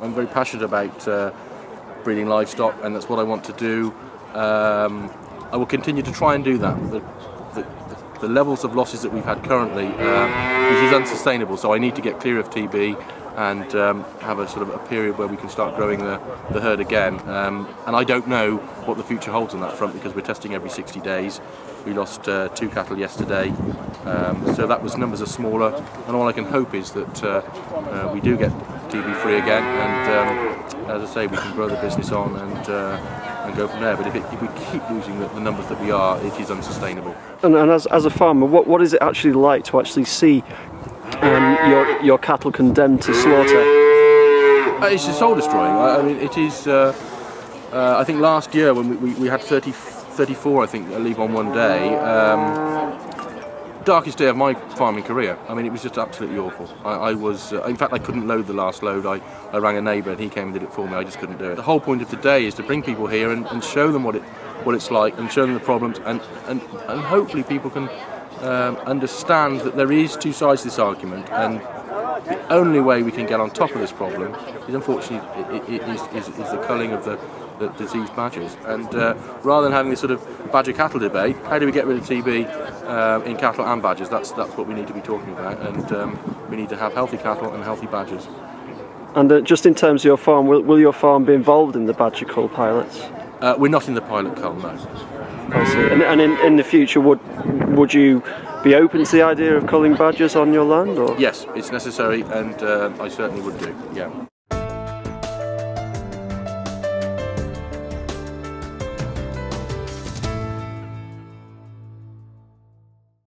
I'm very passionate about uh, breeding livestock and that's what I want to do. Um, I will continue to try and do that. The, the, the levels of losses that we've had currently uh, is unsustainable so I need to get clear of TB and um, have a sort of a period where we can start growing the, the herd again. Um, and I don't know what the future holds on that front because we're testing every 60 days. We lost uh, two cattle yesterday, um, so that was numbers are smaller. And all I can hope is that uh, uh, we do get TB free again, and um, as I say, we can grow the business on and uh, and go from there. But if, it, if we keep losing the, the, numbers that we are, it is unsustainable. And, and as, as a farmer, what, what is it actually like to actually see um, your your cattle condemned to slaughter? Uh, it's soul destroying. I, I, mean, it is. Uh, uh, I think last year when we, we, we had 30, 34, I think, leave on one day. Um, darkest day of my farming career. I mean, it was just absolutely awful. I, I was, uh, in fact, I couldn't load the last load. I, I rang a neighbour and he came and did it for me. I just couldn't do it. The whole point of today is to bring people here and, and show them what it, what it's like and show them the problems, and, and, and hopefully people can um, understand that there is two sides to this argument, and the only way we can get on top of this problem is, unfortunately, it, is, is, is the culling of the the diseased badgers. And uh, rather than having this sort of badger cattle debate, how do we get rid of TB uh, in cattle and badgers? That's that's what we need to be talking about, and um, we need to have healthy cattle and healthy badgers. And uh, just in terms of your farm, will, will, your farm be involved in the badger cull pilots? Uh, we're not in the pilot cull, no. And, and in, in the future, would would you be open to the idea of culling badgers on your land? Or? Yes, it's necessary, and uh, I certainly would do. Yeah.